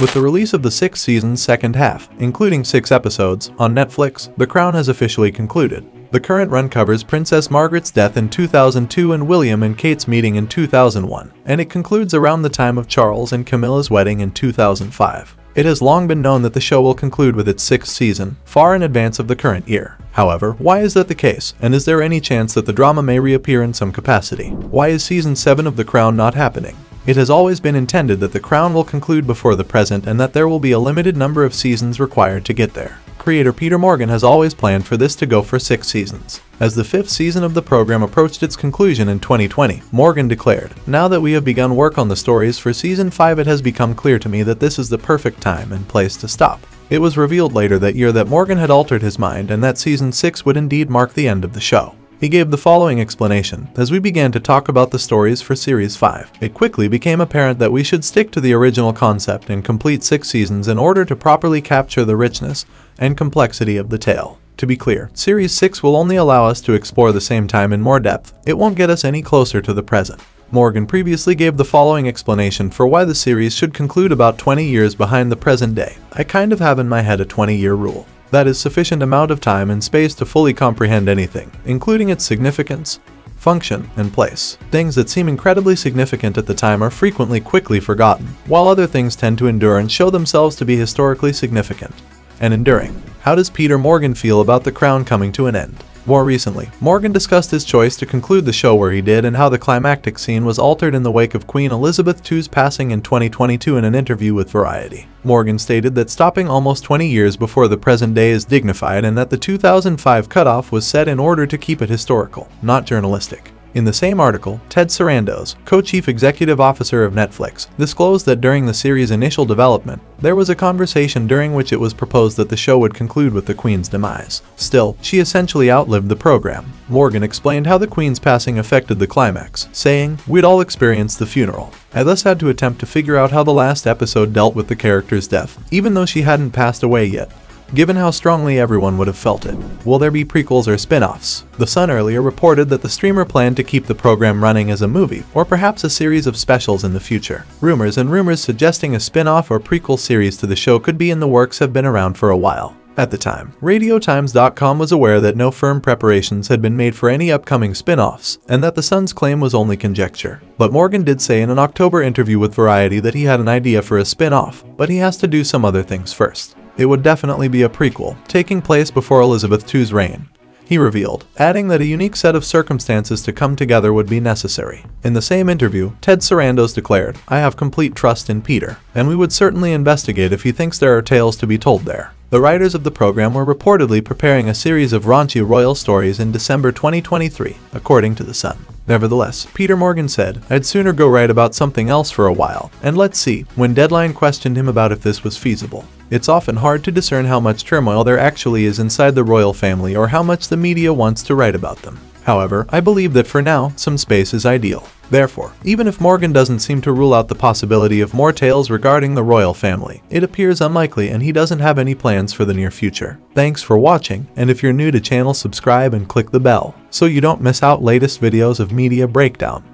With the release of the sixth season's second half, including six episodes, on Netflix, The Crown has officially concluded. The current run covers Princess Margaret's death in 2002 and William and Kate's meeting in 2001, and it concludes around the time of Charles and Camilla's wedding in 2005. It has long been known that the show will conclude with its sixth season, far in advance of the current year. However, why is that the case, and is there any chance that the drama may reappear in some capacity? Why is season 7 of The Crown not happening? It has always been intended that The Crown will conclude before the present and that there will be a limited number of seasons required to get there. Creator Peter Morgan has always planned for this to go for six seasons. As the fifth season of the program approached its conclusion in 2020, Morgan declared, Now that we have begun work on the stories for season 5 it has become clear to me that this is the perfect time and place to stop. It was revealed later that year that Morgan had altered his mind and that season 6 would indeed mark the end of the show. He gave the following explanation. As we began to talk about the stories for Series 5, it quickly became apparent that we should stick to the original concept and complete six seasons in order to properly capture the richness and complexity of the tale. To be clear, Series 6 will only allow us to explore the same time in more depth, it won't get us any closer to the present. Morgan previously gave the following explanation for why the series should conclude about 20 years behind the present day. I kind of have in my head a 20 year rule. That is sufficient amount of time and space to fully comprehend anything, including its significance, function, and place. Things that seem incredibly significant at the time are frequently quickly forgotten, while other things tend to endure and show themselves to be historically significant and enduring. How does Peter Morgan feel about The Crown coming to an end? More recently, Morgan discussed his choice to conclude the show where he did and how the climactic scene was altered in the wake of Queen Elizabeth II's passing in 2022 in an interview with Variety. Morgan stated that stopping almost 20 years before the present day is dignified and that the 2005 cutoff was set in order to keep it historical, not journalistic. In the same article, Ted Sarandos, co-chief executive officer of Netflix, disclosed that during the series' initial development, there was a conversation during which it was proposed that the show would conclude with the Queen's demise. Still, she essentially outlived the program. Morgan explained how the Queen's passing affected the climax, saying, We'd all experienced the funeral. I thus had to attempt to figure out how the last episode dealt with the character's death, even though she hadn't passed away yet given how strongly everyone would have felt it. Will there be prequels or spin-offs? The Sun earlier reported that the streamer planned to keep the program running as a movie, or perhaps a series of specials in the future. Rumors and rumors suggesting a spin-off or prequel series to the show could be in the works have been around for a while. At the time, RadioTimes.com was aware that no firm preparations had been made for any upcoming spin-offs, and that the Sun's claim was only conjecture. But Morgan did say in an October interview with Variety that he had an idea for a spin-off, but he has to do some other things first it would definitely be a prequel, taking place before Elizabeth II's reign. He revealed, adding that a unique set of circumstances to come together would be necessary. In the same interview, Ted Sarandos declared, I have complete trust in Peter, and we would certainly investigate if he thinks there are tales to be told there. The writers of the program were reportedly preparing a series of raunchy royal stories in December 2023, according to The Sun. Nevertheless, Peter Morgan said, I'd sooner go write about something else for a while, and let's see, when Deadline questioned him about if this was feasible. It's often hard to discern how much turmoil there actually is inside the royal family or how much the media wants to write about them. However, I believe that for now, some space is ideal. Therefore, even if Morgan doesn't seem to rule out the possibility of more tales regarding the royal family, it appears unlikely and he doesn't have any plans for the near future. Thanks for watching, and if you're new to channel subscribe and click the bell, so you don't miss out latest videos of Media Breakdown.